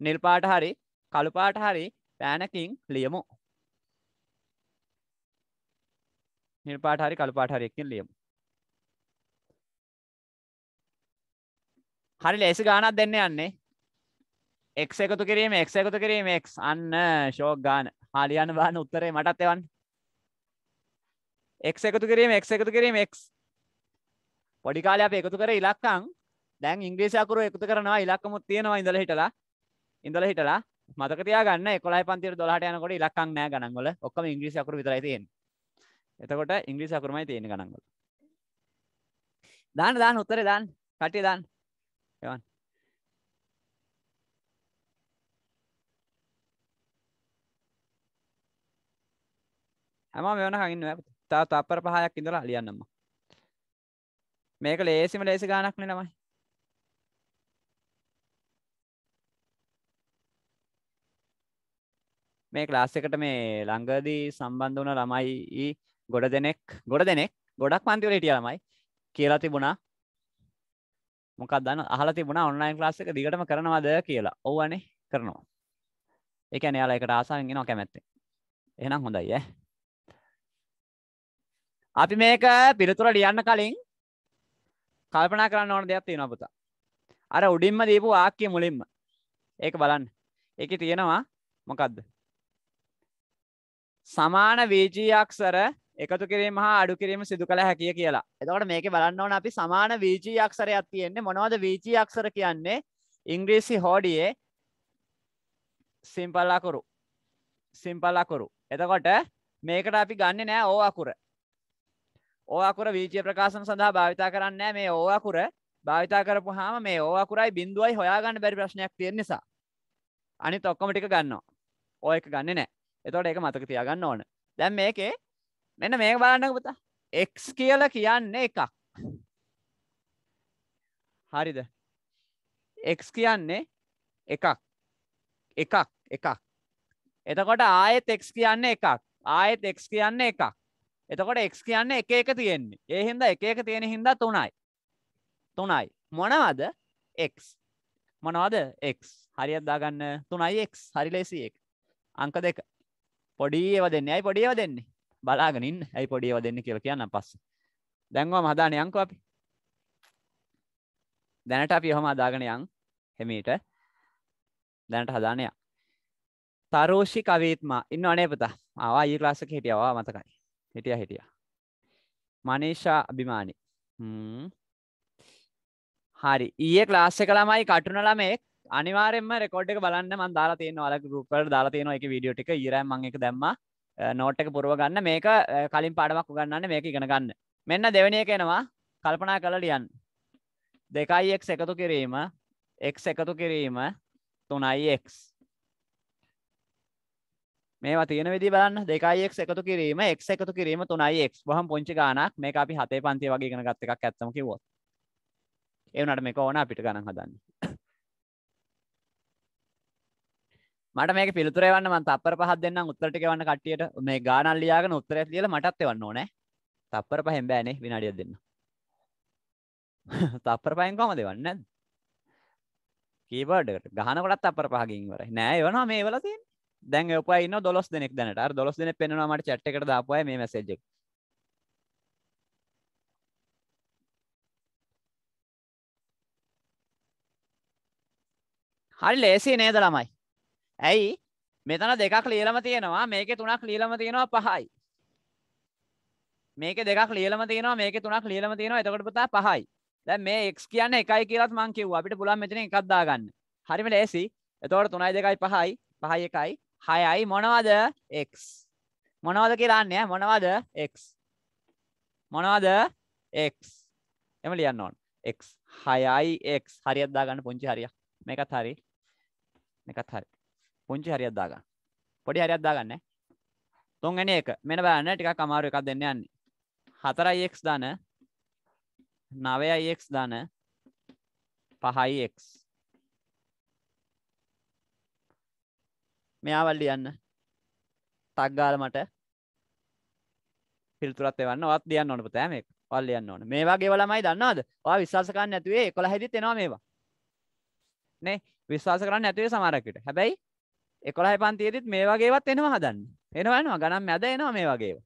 නිල් පාට හරි කළු පාට හරි පෑනකින් ලියමු. නිල් පාට හරි කළු පාට හරි එකකින් ලියමු. හරි ලේසි ගානක් දෙන්න යන්නේ. x එකතු කිරීම x එකතු කිරීම x. අන්න ෂෝක් ගාන. හා ලියන්න බලන්න උත්තරේ මටත් එවන්න. x එකතු කිරීම x එකතු කිරීම x. පොඩි කාලේ අපි එකතු කරේ ඉලක්කම්. දැන් ඉංග්‍රීසි අකුරු එකතු කරනවා. ඉලක්කමුත් තියෙනවා ඉඳලා හිටලා. ඉඳලා හිටලා මතක තියාගන්න 11 පන්තියට 12ට යනකොට ඉලක්කම් නෑ ගණන් වල ඔක්කොම ඉංග්‍රීසි අකුරු විතරයි තියෙන්නේ. එතකොට ඉංග්‍රීසි අකුරුමයි තියෙන්නේ ගණන් වල දාන්න දාන්න උත්තරේ දාන්න. කට්ටිය දාන්න. John හැම මෙවන හඟන්න තා තපර පහයක් ඉඳලා ලියන්නම මේක ලේසිම ලේසි ගානක්න ළමයි මේ ක්ලාස් එකට මේ ළඟදී සම්බන්ධ වන ළමයි ගොඩ දෙනෙක් ගොඩ දෙනෙක් ගොඩක් පන්තිවල හිටිය ළමයි කියලා තිබුණා. මොකක්ද දන්න අහලා තිබුණා ඔන්ලයින් ක්ලාස් එක දිගටම කරනවද කියලා. ඔව්වනේ කරනවා. ඒ කියන්නේ එයාලා ඒකට ආසාවෙන් එනවා කැමැත්තෙන්. එහෙනම් හොඳයි ඈ. අපි මේක පිළිතුර ලියන්න කලින් කල්පනා කරන්න ඕන දෙයක් තියෙනවා පුතා. අර උඩින්ම දීපු වාක්‍ය මුලින්ම. ඒක බලන්න. ඒකේ තියෙනවා මොකද්ද? සමාන වීජී අක්ෂර එකතු කිරීම හා අඩු කිරීම සිදු කළ හැකිය කියලා. එතකොට මේකේ බලන්න ඕන අපි සමාන වීජී අක්ෂරයක් තියෙන්නේ මොනවද වීජී අක්ෂර කියන්නේ? ඉංග්‍රීසි හෝඩියේ සිම්පල් අකුරු. සිම්පල් අකුරු. එතකොට මේකට අපි ගන්නෙ නෑ ඕ අකුර. ඕ අකුර වීජීය ප්‍රකාශන සඳහා භාවිතා කරන්නේ නෑ මේ ඕ අකුර භාවිතා කරපුවාම මේ ඕ අකුරයි බිඳුවයි හොයාගන්න බැරි ප්‍රශ්නයක් තියෙන නිසා අනිත් ඔක්කොම ටික ගන්නවා. ඕ එක ගන්නෙ නෑ. එතකොට ඒක මතක තියාගන්න ඕන. දැන් මේකේ මෙන්න මේක බලන්නකෝ පුතා. x කියලා කියන්නේ එකක්. හරිද? x කියන්නේ එකක්. එකක් එකක්. එතකොට ආයෙත් x කියන්නේ එකක්. ආයෙත් x කියන්නේ එකක්. එතකොට x කියන්නේ එක එක තියෙන්නේ. ඒ හින්දා එක එක තියෙන හින්දා 3යි. 3යි. මොනවද? x. මොනවද? x. හරියට දාගන්න 3යි x. හරි ලේසි ඒක. අංක දෙක. පොඩි ඒවා දෙන්නේ. ඇයි පොඩි ඒවා දෙන්නේ? බලාගෙන ඉන්න. ඇයි පොඩි ඒවා දෙන්නේ කියලා කියන්නම් පස්සේ. දැන් ඔහම හදාන්නේ යන්කෝ අපි. දැනට අපි ඔහම හදාගෙන යන් හිමීට. දැනට හදාන යන්. තරෝෂි කවීත්මා ඉන්නව නේ පුතා. ආවා ඊ ක්ලාස් එකේ හිටියා. ආවා මතකයි. හිටියා හිටියා. මනීෂා අභිමානි. හ්ම්. හරි. ඊයේ ක්ලාස් එක ළමයි කටුන ළමෙක් අනිවාර්යෙන්ම රෙකෝඩ් එක බලන්න මම දාලා තියෙනවා ඔයාලගේ ගෲප් වලට දාලා තියෙනවා ඒකේ වීඩියෝ ටික ඊරෑම් මම ඒක දැම්මා නෝට් එක පුරව ගන්න. මේක කලින් පාඩමක් උගන්වන්නේ මේක ඉගෙන ගන්න. මෙන්න දෙවෙනි එක එනවා. කල්පනා කරලා ලියන්න. 2x එකතු කිරීම. x එකතු කිරීම 3x මේවා තියෙන විදිහ බලන්න. 2x එකතු කිරීම x එකතු කිරීම 3x බොහොම පුංචි ගාණක්. මේක අපි හතේ පන්තිය වගේ ඉගෙන ගත්ත එකක් ඇත්තම කිව්වොත්. ඒ වුණාට මේක ඕන අපිට ගණන් හදන්න. මට මේක පිළිතුර එවන්න මම තප්පර පහක් දෙන්නම් උත්තර ටික එවන්න කට්ටියට. මේ ගානක් ලියාගෙන උත්තරයක් ලියලා මටත් එවන්න ඕනේ. තප්පර පහෙන් බෑනේ විනාඩියක් දෙන්න. තප්පර පහෙන් කොහමද එවන්නේ නැද්ද? කීබෝඩ් එකට. ගහනකොටත් තප්පර පහකින් ඉවරයි. නෑ එවනවා මේ වල තියෙන්නේ. දැන් එවපු අය ඉන්නවා 12 දෙනෙක් දැනට. අර 12 දෙනෙක් පෙන්වනවා මට chat එකට දාපු අය මේ මැසේජ් එක. හරි ලේසි නේද ළමයි? ඇයි? මෙතන දෙකක් ලියලම තියෙනවා. මේකේ තුනක් ලියලම තියෙනවා පහයි. මේකේ දෙකක් ලියලම තියෙනවා මේකේ තුනක් ලියලම තියෙනවා. එතකොට පුතා පහයි. දැන් මේ x කියන්නේ එකයි කියලාත් මං කිව්වා. අපිට පුළුවන් මෙතන එකක් දාගන්න. හරිම ලේසි. එතකොට 3යි 2යි 5යි 5යි 1යි 6යි මොනවද x? මොනවද කියලා අහන්නේ මොනවද x? මොනවද x? එම ලියන්න ඕන. x 6යි x. හරියට දාගන්න පුංචි හරියක්. මේකත් හරි. මේකත් හරි. පුංචි හරියක් දාගන්න. පොඩි හරියක් දාගන්න. තුන්වෙනි එක. මෙන්න බලන්න ටිකක් අමාරු එකක් දෙන්න යන්නේ. 4x ධන 9x ධන 5x මෙයාවල් ලියන්න. ටක් ගාලා මට පිළිතුරත් එවන්න. ඔයත් ලියන්න ඕන පුතේ මේක. ඔයාලා ලියන්න ඕන. මේ වගේ ළමයි දන්නවද? ඔයා විශ්වාස කරන්නේ නැතුවේ 11 හෙදිත් එනවා මේවා. නේ විශ්වාස කරන්නේ නැතුවේ සමහරක් විට. හැබැයි එකොළහයි පන්තියේදීත් මේ වගේවත් එනවා හදන්න. එනවා එනවා ගණන් මැද එනවා මේ වගේව.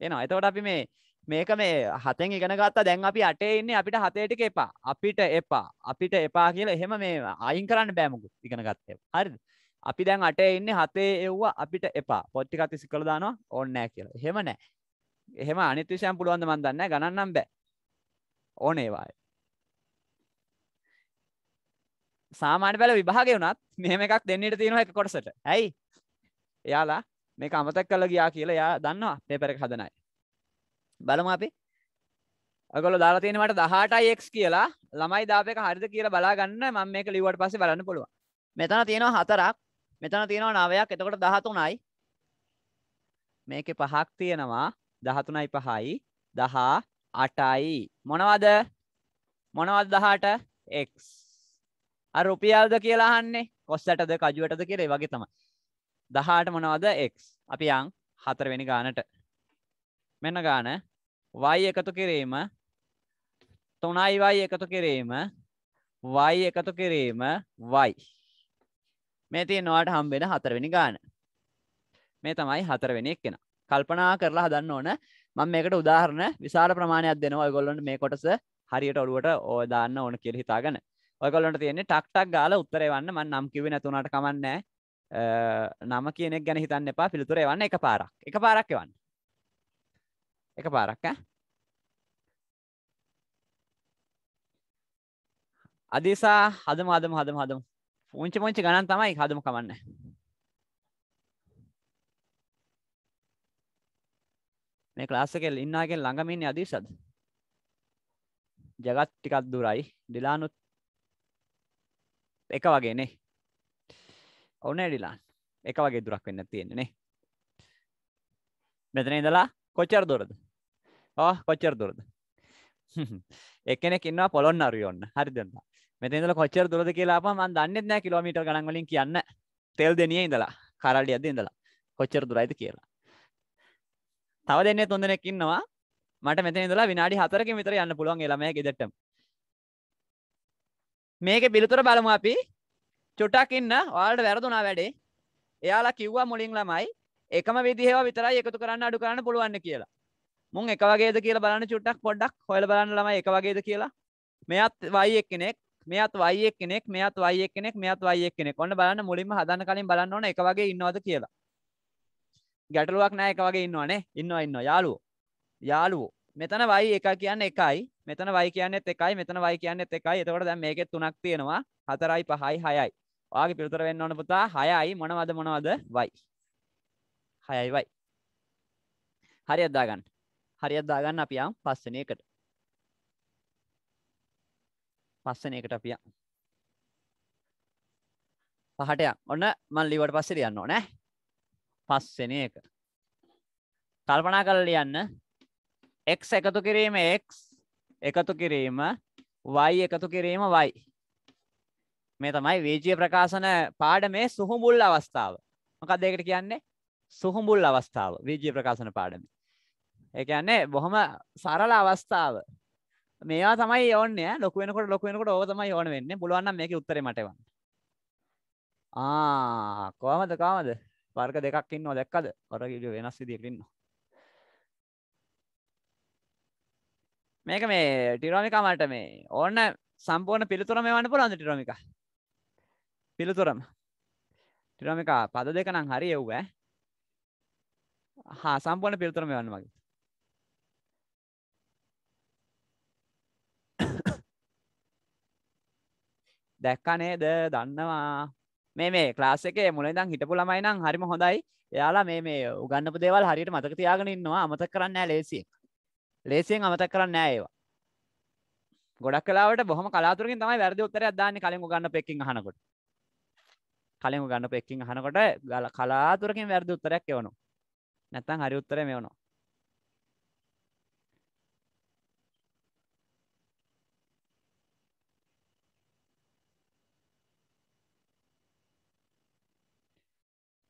එනවා. එතකොට අපි මේ මේක මේ හතෙන් ඉගෙන ගත්තා දැන් අපි අටේ ඉන්නේ අපිට හතේ ටික එපා. අපිට එපා. අපිට එපා කියලා එහෙම මේ අයින් කරන්න බෑ මොකද ඉගෙන ගත්තේ. හරිද? අපි දැන් අටේ ඉන්නේ හතේ එව්වා අපිට එපා. පොත් ටිකක් ඉස්කල දානවා ඕනේ නැහැ කියලා. එහෙම නැහැ. එහෙම අනිත් විෂයන් පුළුවන් ද මන් දන්නේ නැහැ. ගණන් නම් බෑ. ඕනේ සාමාන්‍ය බැල විභාගය වුණත් මෙහෙම එකක් දෙන්නට තියෙනවා එක කොටසට. ඇයි? එයාලා මේක අමතක කරලා ගියා කියලා එයා දන්නවා පේපර් එක හදන අය. බලමු අපි. ඔයගොල්ලෝ දාලා තියෙන මට 18x කියලා ළමයි දාපු එක හරිද කියලා බලා ගන්න මම මේක ලිව්වට පස්සේ බලන්න පුළුවන්. මෙතන තියෙනවා 4ක්. මෙතන තියෙනවා 9ක්. එතකොට 13යි. මේකේ පහක් තියෙනවා 13යි 5යි 18යි මොනවද මොනවද 18 x අර රුපියල්ද කියලා අහන්නේ? කොස්සටද කජුවටද කියලා ඒ වගේ තමයි. 18 මොනවද? X. අපි යන් හතරවෙනි ගානට. මෙන්න ගාන y එකතු කිරීම 3y එකතු කිරීම y එකතු කිරීම y. මේ තියෙනවාට හම්බෙන හතරවෙනි ගාන. මේ තමයි හතරවෙනි එක්කෙන. කල්පනා කරලා හදන්න ඕන. මම මේකට උදාහරණ විශාල ප්‍රමාණයක් දෙනවා. ඔයගොල්ලන්ට මේ කොටස හරියට ඔළුවට ඔය දාන්න ඕන කියලා හිතාගෙන. ඔයගොල්ලන්ට තියෙන්නේ ටක් ටක් ගාලා උත්තර එවන්න. මම නම් කිව්වේ නැතුණාට කමන්නේ නම කියන එක ගැන හිතන්න එපා. පිළිතුර එවන්න. එකපාරක් එකපාරක් එවන්න. එකපාරක් ඈ. අදිසා හදමු හදමු හදමු හදමු. පුංචි පුංචි ගණන් තමයි හදමු කමන්නේ. මේ ක්ලාස් එකේ ඉන්නා කෙනෙක් ළඟම ඉන්නේ අදිසද? ජගත් ටිකක් දුරයි. ඩිලානුත් එක වගේ නේ ඔවුනේ ඩිලාන් එක වගේ දුරක් වෙන්න තියෙන්නේ නේ මෙතන ඉඳලා කොච්චර දුරද ඔව් කොච්චර දුරද එක්කෙනෙක් ඉන්නවා පොළොන්නරුවේ ඔන්න හරිද මෙතන ඉඳලා කොච්චර දුරද කියලා අපම මම දන්නේ නැහැ කිලෝමීටර් ගණන් වලින් කියන්න තෙල් දෙනියේ ඉඳලා කරල්ලියක්ද ඉඳලා කොච්චර දුරයිද කියලා තව දෙන්නේ තුන් දෙනෙක් ඉන්නවා මට මෙතන ඉඳලා විනාඩි 4කින් විතර යන්න පුළුවන් ඒ ළමයා ගෙදරටම මේකේ පිළිතුර බලමු අපි. චුට්ටක් ඉන්න. ඔයාලට වැරදුනා වැඩේ. එයාලා කිව්වා මුලින් ළමයි එකම විදිහේව විතරයි එකතු කරන්න අඩු කරන්න පුළුවන් කියලා. මුන් එක වගේද කියලා බලන්න චුට්ටක් පොඩ්ඩක්. හොයලා බලන්න ළමයි එක වගේද කියලා. මෙයත් y එක්කෙනෙක් මෙයත් y එක්කෙනෙක් මෙයත් y එක්කෙනෙක් මෙයත් y එක්කෙනෙක්. ඔන්න බලන්න මුලින්ම හදන්න කලින් බලන්න ඕන එක වගේ ඉන්නවද කියලා. ගැටලුවක් නෑ එක වගේ ඉන්නවනේ. ඉන්නවා ඉන්නවා. යාළුවෝ. යාළුවෝ. මෙතන y එක කියන්නේ එකයි. මෙතන y කියන්නේත් එකයි මෙතන y කියන්නේත් එකයි. එතකොට දැන් මේකේ තුනක් තියෙනවා. 4යි 5යි 6යි ඔයාගේ පිළිතුර වෙන්න ඕන පුතා. 6යි මොනවද මොනවද? Y. 6යි y. හරියට දාගන්න. හරියට දාගන්න අපි යම් පස්වෙනි එකට. පස්වෙනි එකට අපි යම් පහට යම් ඔන්න මම ලිව්වට පස්සේ ලියන්න ඕනේ. පස්වෙනි එක. කල්පනා කරලා ලියන්න. X එකතු කිරීම x එකතු කිරීම y එකතු කිරීම y මේ තමයි වීජීය ප්‍රකාශන පාඩමේ සුහුඹුල් අවස්ථාව. මොකක්ද ඒකට කියන්නේ? සුහුඹුල් අවස්ථාව වීජීය ප්‍රකාශන පාඩමේ. ඒ කියන්නේ බොහොම සරල අවස්ථාව. මේවා තමයි ඕන්නේ ලොකු වෙනකොට ලොකු වෙනකොට ඕක තමයි ඕන වෙන්නේ. පුළුවන් නම් මේකේ උත්තරේ මට එවන්න. ආ කොහමද කොහමද? වර්ග දෙකක් ඉන්නවා දැක්කද? වර්ග වෙනස් විදිහකට ඉන්නවා. මේක මේ ටිරෝමිකා මට මේ ඕන්න සම්පූර්ණ පිළිතුරම එවන්න පුළුවන්ද ටිරෝමිකා? පිළිතුරම. ටිරෝමිකා පද දෙක නම් හරි එව්ව ඈ. හා සම්පූර්ණ පිළිතුරම එවන්න මගේ. දැක්කා නේද? දන්නවා. මේ මේ ක්ලාස් එකේ මුලින් ඉඳන් හිටපු ළමයි නම් හරිම හොඳයි. එයාලා මේ මේ උගන්නපු දේවල් හරියට මතක තියාගෙන ඉන්නවා. අමතක කරන්නේ නැහැ ලේසියෙන්. ලේසියෙන් අමතක කරන්නේ නැහැ ඒවා. ගොඩක් වෙලාවට බොහොම කලාතුරකින් තමයි වැරදි උත්තරයක් දාන්නේ කලින් උගන්නපු එකකින් අහනකොට. කලින් උගන්නපු එකකින් අහනකොට කලාතුරකින් වැරදි උත්තරයක් එවනවා. නැත්නම් හරි උත්තරේ මෙවනවා.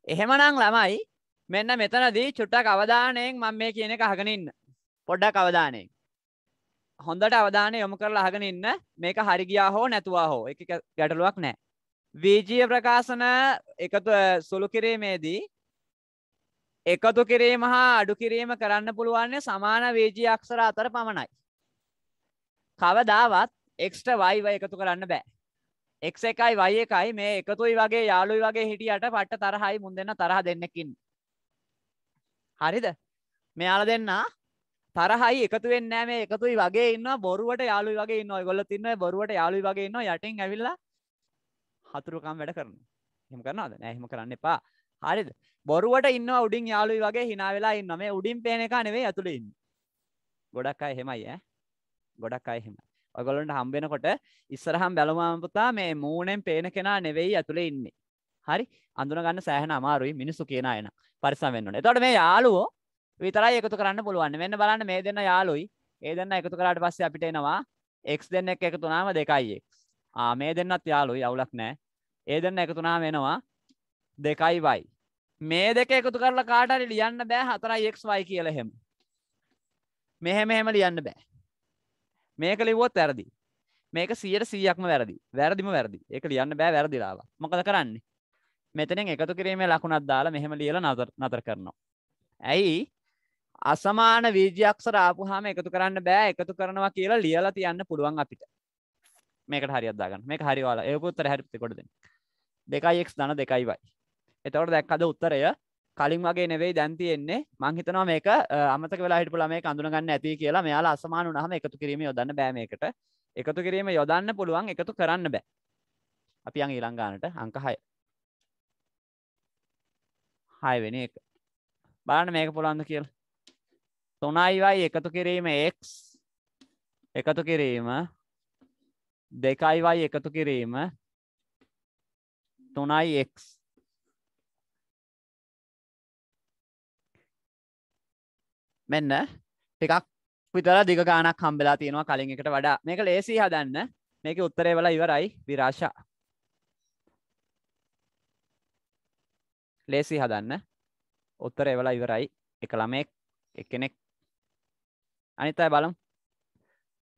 එහෙමනම් ළමයි මෙන්න මෙතනදී චුට්ටක් අවධානයෙන් මම මේ කියන එක අහගෙන ඉන්න. පොඩ්ඩක් අවධානයෙන්. හොඳට අවධානය යොමු කරලා අහගෙන ඉන්න. මේක හරි ගියා හෝ නැතුවා හෝ ඒක ගැටලුවක් නැහැ. වීජීය ප්‍රකාශන එකතු සුළු කිරීමේදී එකතු කිරීම හා අඩු කිරීම කරන්න පුළුවන් සමාන වීජීය අක්ෂර අතර පමණයි. කවදාවත් x y y එකතු කරන්න බෑ. x එකයි y එකයි මේ එකතුයි වගේ යාළුයි වගේ හිටියට පට්ට තරහයි මුන් දෙන්න තරහ දෙන්නෙක් ඉන්නේ. හරිද? මෙයාලා දෙන්න තරහයි එකතු වෙන්නේ නැහැ මේ එකතුයි වගේ ඉන්නවා බොරුවට යාළුයි වගේ ඉන්නවා. ඒගොල්ලොත් ඉන්නවා බොරුවට යාළුයි වගේ ඉන්නවා යටින් ඇවිල්ලා හතුරුකම් වැඩ කරනවා. එහෙම කරනවද? නෑ එහෙම කරන්න එපා. හරිද? බොරුවට ඉන්නවා උඩින් යාළුයි වගේ hina වෙලා ඉන්නවා. මේ උඩින් පේන එක නෙවෙයි ඇතුලේ ඉන්නේ. ගොඩක් අය එහෙමයි ඈ. ගොඩක් අය එහෙමයි. ඔයගොල්ලන්ට හම්බ වෙනකොට ඉස්සරහම් බැලුවාම පුතා මේ මූණෙන් පේන කෙනා නෙවෙයි ඇතුලේ ඉන්නේ. හරි අඳුන ගන්න සෑහෙන අමාරුයි මිනිස්සු කියන අය නම් පරිස්සම් වෙන්න ඕනේ. එතකොට මේ යාළුවෝ විතරයි එකතු කරන්න පුළුවන්. මෙන්න බලන්න මේ දෙන්න යාළුයි. ඒ දෙන්න එකතු කරාට පස්සේ අපිට එනවා x දෙන්නෙක් එකතු වුණාම 2x. ආ මේ දෙන්නත් යාළුයි අවුලක් නැහැ. ඒ දෙන්න එකතු වුණාම එනවා 2y. මේ දෙක එකතු කරලා කාට හරි ලියන්න බෑ 4xy කියලා එහෙම. මෙහෙම එහෙම ලියන්න බෑ. මේක ලිව්වොත් වැරදි. මේක 100%ක්ම වැරදි. වැරදිම වැරදි. ඒක ලියන්න බෑ වැරදිලාවා. මොකද කරන්නේ? මෙතනින් එකතු කිරීමේ ලකුණක් දාලා මෙහෙම ලියලා නතර නතර කරනවා. ඇයි? අසමාන වීජ අක්ෂර ආපුවාම එකතු කරන්න බෑ. එකතු කරනවා කියලා ලියලා තියන්න පුළුවන් අපිට. මේකට හරියක් දාගන්න. මේක හරි ඔයාලා. ඒක උත්තරේ හරි කොට දෙන්න. 2x ධන 2y. එතකොට දැක්කද උත්තරය කලින් වගේ නෙවෙයි දැන් තියෙන්නේ මං හිතනවා මේක අමතක වෙලා හිටපු ළමයෙක් අඳුන ගන්න ඇති කියලා මෙයාලා අසමාන වුණාම එකතු කිරීම යොදන්න බෑ මේකට එකතු කිරීම යොදන්න පුළුවන් එකතු කරන්න බෑ අපි යන් ඊළඟ ගානට අංක 6 6 වෙනි එක බලන්න මේක පුළුවන්ද කියලා 3y එකතු කිරීම x. එකතු කිරීම 2y එකතු කිරීම 3x මෙන්න ටිකක් විතර දිග ගානක් හම්බෙලා තියෙනවා කලින් එකට වඩා මේක ලේසි හදන්න මේක උත්තරේ වෙලා ඉවරයි විරාශා ලේසි හදන්න උත්තරේ වෙලා ඉවරයි එක ළමෙක් එක්කෙනෙක් අනිත් අය බලමු.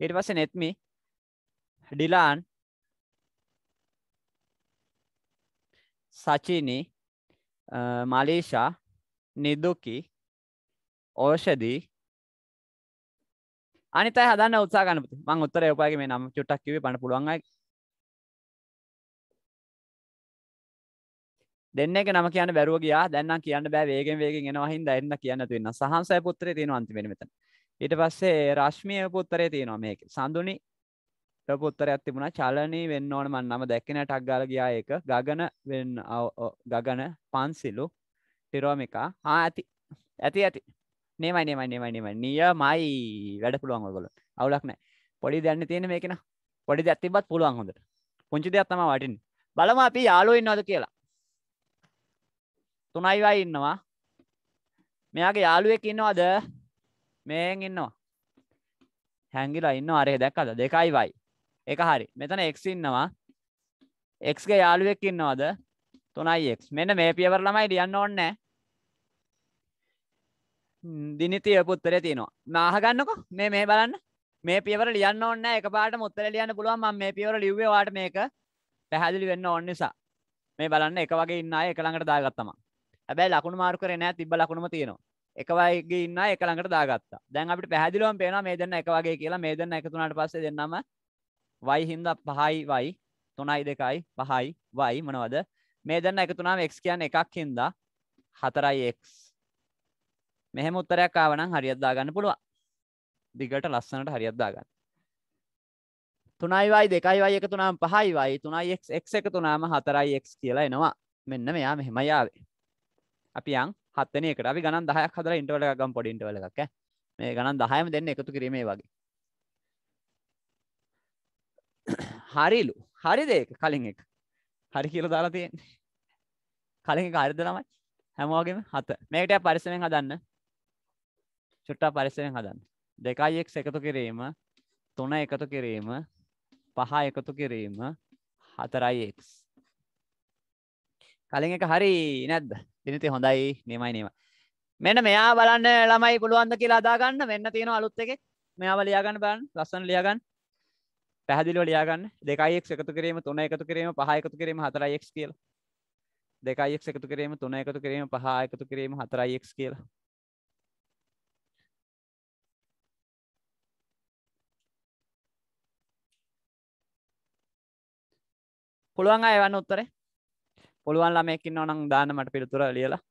ඊට පස්සේ නෙත්මි ඩිලාන් සචිනි මලීෂා නිදුකි ඕෂදී අනිත හදන්න උත්සා ගන්න පුතේ. මං උත්තරේ උපායගේ මේ නම චුට්ටක් කිව්වේ බලන්න පුළුවන් අය. දෙන්නේක නම කියන්න බැරුව ගියා. දැන් නම් කියන්න බෑ. වේගෙන් වේගෙන් එනවා හින්දා එන්න කියන්න තියෙනවා. සහන්සය පුත්‍රේ තියෙනවා අන්තිමේට මෙතන. ඊට පස්සේ රශ්මිය පුත්‍රේ තියෙනවා. මේකේ සඳුනි පුත්තරයක් තිබුණා. චලනී වෙන්න ඕන මන් නම දැක්කේ නෑ. ටක් ගාලා ගියා ඒක. ගගන වෙන්න ගගන පන්සිලු ටිරෝමිකා. ආ ඇති. ඇති ඇති. නේමයි නේමයි නේමයි නේමයි නියමයි. වැඩ පුළුවන් ඔයගොල්ලෝ. අවුලක් නැහැ පොඩි දෙයක් තියෙන මේක න. පොඩි දෙයක් තිබ්බත් පුළුවන් හොඳට. පුංචි දෙයක් තමයි වටින්නේ. බලමු අපි යාළුවෝ ඉන්නවද කියලා. තුනයි වයි ඉන්නවා. මෙයාගේ යාළුවෙක් ඉන්නවද? මේෙන් ඉන්නවා. හැංගිලා ඉන්නවා. අරේ දැක්කද? දෙකයි වයි එක හරි. මෙතන x ඉන්නවා. X ගේ යාළුවෙක් ඉන්නවද? 3x මෙන්න මේ පියවර ළමයි ලියන්න ඕනේ නැහැ. දිනිතිය පුත්තරේ තියෙනවා. නාහගන්නකො මේ මේ බලන්න. මේ පියවර ලියන්න ඕන්න එක පාට මුත්තර ලියන්න පුළුවන්. මම මේ පියවර ලිව්වේ වාට මේක පැහැදිලි වෙන්න ඕන නිසා. මේ බලන්න එක වගේ ඉන්න අය එක ළඟට දාගත්තම. හැබැයි ලකුණු මාරු කරේ නැහැ. තිබ්බ ලකුණුම තියෙනවා. එක වගේ ඉන්න අය එක ළඟට දාගත්තා දැන් අපිට පැහැදිලිවම පේනවා මේ දෙන්න එක වගේ කියලා මේ දෙන්න එකතු වුණාට පස්සේ දෙන්නම y හින්දා 5යි y 3යි 2යි 5යි y මොනවද මේ දෙන්න එකතු වුණාම x කියන්නේ එකක් හින්දා 4යි x මෙහෙම උත්තරයක් ආව නම් හරියට දාගන්න පුළුවන්. දිගට ලස්සනට හරියට දාගන්න. 3y 2y එකතු වුණාම 5y 3x x එකතු වුණාම 4x කියලා එනවා. මෙන්න මෙයා මෙහෙමයි ආවේ. අපි යන් 7 වෙනි එකට. අපි ගණන් 10ක් හදලා ඉන්ටර්වල් එකක් ගමු පොඩි ඉන්ටර්වල් එකක් ඈ. මේ ගණන් 10ම දෙන්න එකතු කිරීමේ වගේ. හරිලු. හරිද ඒක කලින් එක? හරි කියලා දාලා තියෙන්නේ. කලින් එක හරිද ළමයි? හැමෝගෙම 7. මේකට පරිස්සමෙන් හදන්න. චුට්ටා පරිස්සමෙන් හදන්න. 2x එකතු කිරීම 3 එකතු කිරීම 5 එකතු කිරීම 4x. කලින් එක හරි නැද්ද? දිනිති හොඳයි නියමයි නියමයි. මෙන්න මෙයා බලන්න ළමයි පුළුවන්ද කියලා අදා ගන්න මෙන්න තියෙනවා අලුත් එකෙක්. මෙයාව ලියා ගන්න බලන්න. ලස්සන ලියා ගන්න. පැහැදිලිව ලියා ගන්න. 2x එකතු කිරීම 3 එකතු කිරීම 5 එකතු කිරීම 4x කියලා. 2x එකතු කිරීම 3 එකතු කිරීම 5 එකතු කිරීම 4x කියලා. පුළුවන් අය එවන්න උත්තරේ පුළුවන් ළමයෙක් ඉන්නවා නම් දාන්න මට පිළිතුර ලියලා.